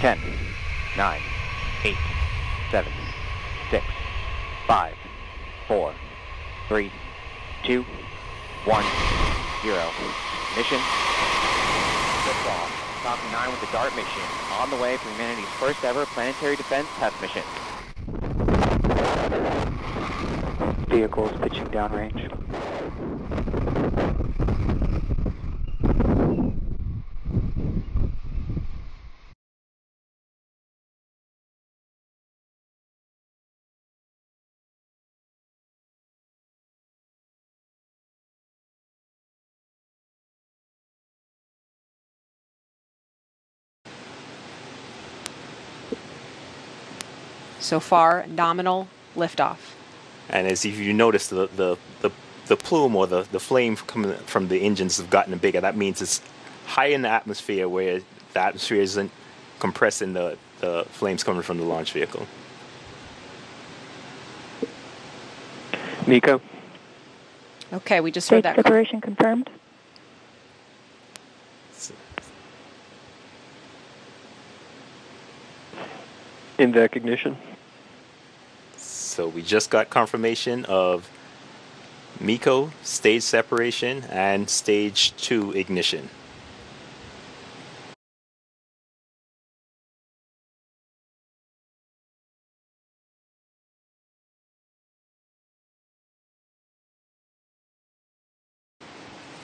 10, 9, 8, 7, 6, 5, 4, 3, 2, 1, 0. Mission. Liftoff. Falcon 9 with the DART mission. On the way for humanity's first ever planetary defense test mission. Vehicles pitching downrange. So far, nominal liftoff. And as if you notice, the, the, the, the plume or the, the flame coming from the engines have gotten bigger. That means it's high in the atmosphere where the atmosphere isn't compressing the, the flames coming from the launch vehicle. MECO? Okay, we just heard Stage that. separation confirmed. In MVAC ignition. So we just got confirmation of MECO stage separation and stage two ignition.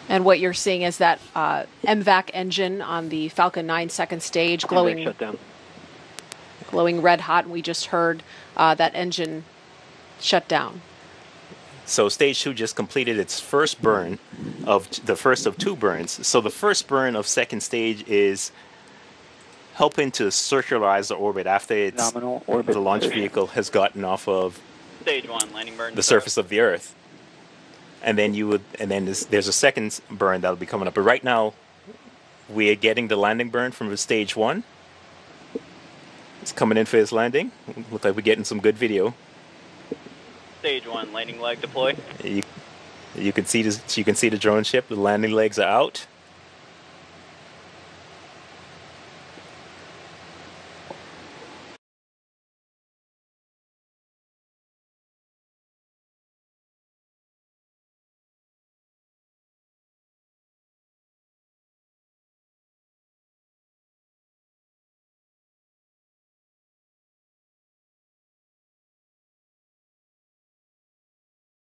And what you're seeing is that uh, MVAC engine on the Falcon 9 second stage glowing, glowing red hot. And we just heard uh, that engine shut down. So stage two just completed its first burn of the first of two burns. So the first burn of second stage is helping to circularize the orbit after it's Nominal orbit the launch vehicle has gotten off of Stage one, landing burn. the surface of the Earth. And then you would, and then there's, there's a second burn that'll be coming up. But right now, we are getting the landing burn from stage one. It's coming in for his landing. Look like we're getting some good video. Stage one, landing leg deploy. You, you can see this, you can see the drone ship. The landing legs are out.